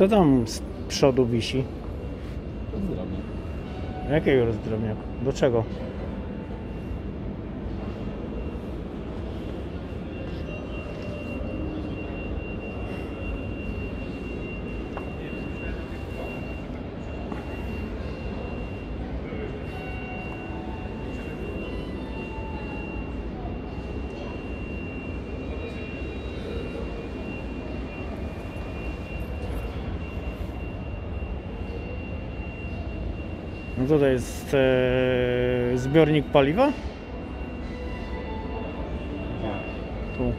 Co tam z przodu wisi? Pozdrawiam. Jakiego rozdrobniak? Do czego? No to jest e, zbiornik paliwa? Tu. Nie,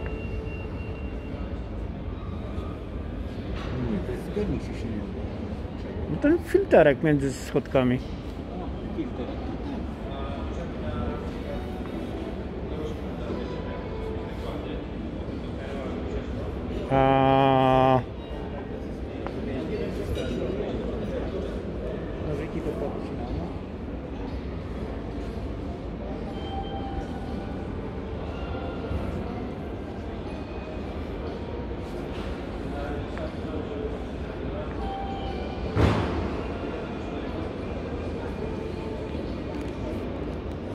to jest zbiornik No ten filterek między schodkami. A Nożyki podnieść.